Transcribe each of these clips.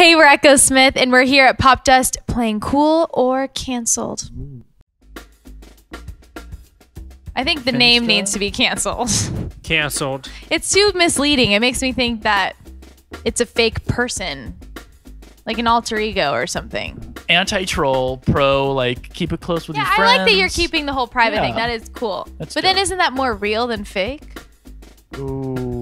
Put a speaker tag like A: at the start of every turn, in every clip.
A: Hey, we're Echosmith, and we're here at Popdust playing cool or canceled. I think the name needs to be canceled.
B: Canceled.
A: It's too misleading. It makes me think that it's a fake person, like an alter ego or something.
C: Anti-troll, pro, like keep it close with
A: Yeah,
C: your friends.
A: I like that you're keeping the whole private thing. That is cool.
C: That's
A: but then isn't that more real than fake?
C: Ooh.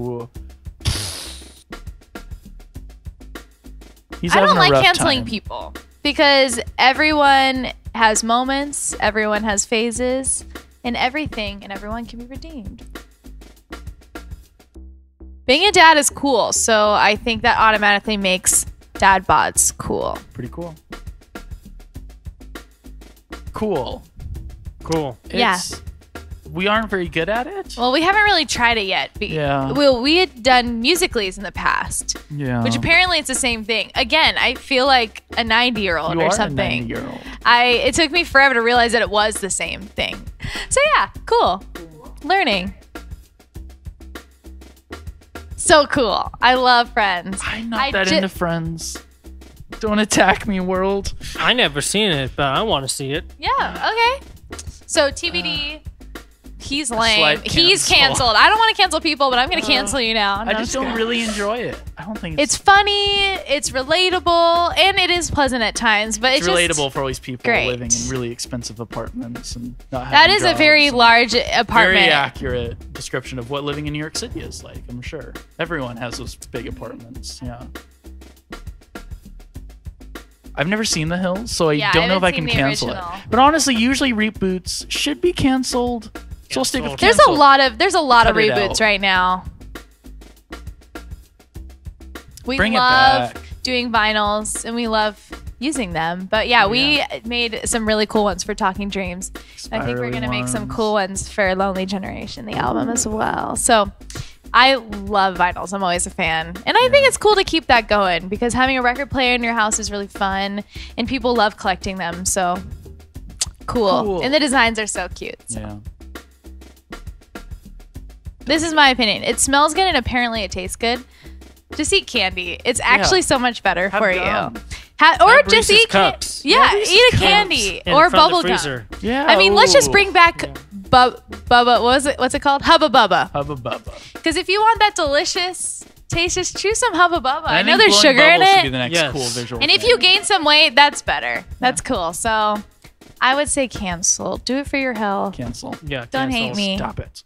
C: He's
A: I don't like canceling
C: time.
A: people because everyone has moments, everyone has phases, and everything, and everyone can be redeemed. Being a dad is cool, so I think that automatically makes dad bods cool.
C: Pretty cool. Cool.
B: Cool.
A: Yeah.
C: It's, We aren't very good at it.
A: Well, we haven't really tried it yet. Be-
C: Yeah.
A: Well, we had done musicallys in the past,
C: yeah.
A: which apparently it's the same thing. Again, I feel like a 90 year old
C: you
A: or
C: are
A: something.
C: a year old.
A: I it took me forever to realize that it was the same thing. So yeah, cool. Learning. So cool. I love Friends.
C: I'm not
A: I
C: that
A: ju-
C: into Friends. Don't attack me, world.
B: I never seen it, but I want to see it.
A: Yeah. Okay. So TBD. He's lame. He's canceled. I don't want to cancel people, but I'm gonna uh, cancel you now. No,
C: I just don't
A: kidding.
C: really enjoy it. I don't think
A: It's
C: it's,
A: funny. It's relatable, and it is pleasant at times. But
C: it's
A: it's,
C: relatable for all these people
A: great.
C: living in really expensive apartments and not
A: that is a very large apartment.
C: very accurate description of what living in New York City is like. I'm sure everyone has those big apartments. Yeah. I've never seen The Hills, so I
A: Yeah,
C: don't know if I can cancel
A: original.
C: it. But honestly, usually reboots should be canceled. So I'll stick with
B: Canceled.
A: There's a lot of there's a lot of
C: Cut it
A: reboots right now. We
C: Bring
A: love doing vinyls and we love using them. But yeah, we made some really cool ones for Talking Dreams. I think we're gonna make some cool ones for Lonely Generation, the album as well. So I love vinyls. I'm always a fan. And I think it's cool to keep that going because having a record player in your house is really fun and people love collecting them. So cool.
C: Cool.
A: And the designs are so cute. So.
C: Yeah.
A: This is my opinion. It smells good and apparently it tastes good. Just eat candy. It's actually so much better
C: Have
A: for
C: gum.
A: you. Ha- or
B: Have
A: just
B: Reese's
A: eat ca-
B: cups.
A: Yeah,
C: Yeah, Reese's
A: eat a
C: cups.
A: candy
B: In
A: or
B: front of
A: bubble
B: the
A: gum.
B: freezer.
C: Yeah.
A: I mean, let's just
C: ooh.
A: bring back bub- bubba. What was it? What's it called? Hubba Bubba.
C: Hubba Bubba.
A: Because if you want that delicious taste, just chew some Hubba Bubba. I, know
C: think
A: there's
C: blowing
A: sugar in
C: bubbles should be
A: it.
C: the next
B: Yes.
C: cool visual.
A: And if
C: thing.
A: you gain some weight, that's better. That's cool. So I would say cancel. Do it for your health.
C: cancel, Yeah.
A: Don't hate
B: cancels.
A: me.
C: stop it.